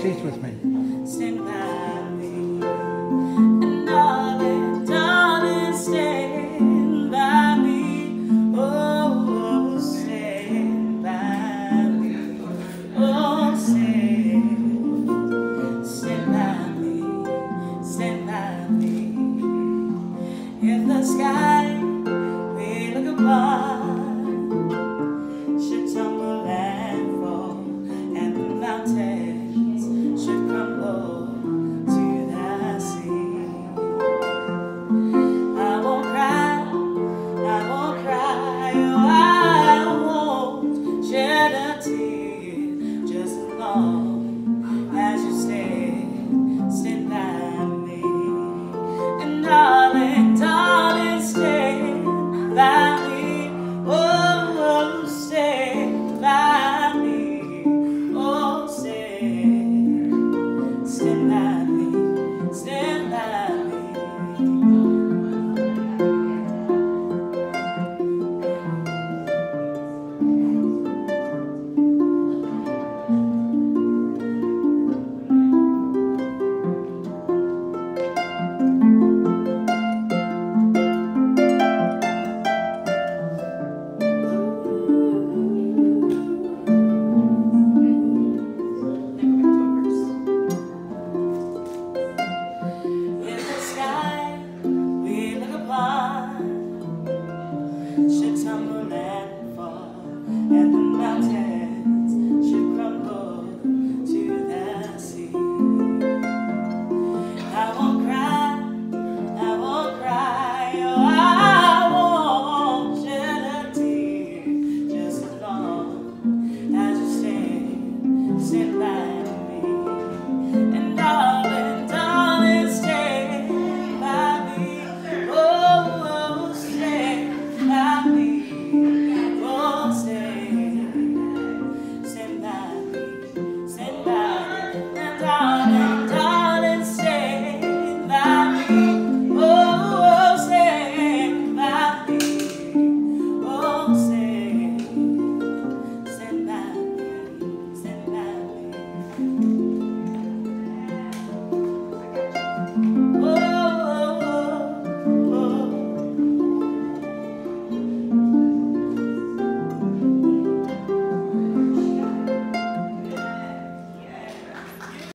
pleased with me. Oh.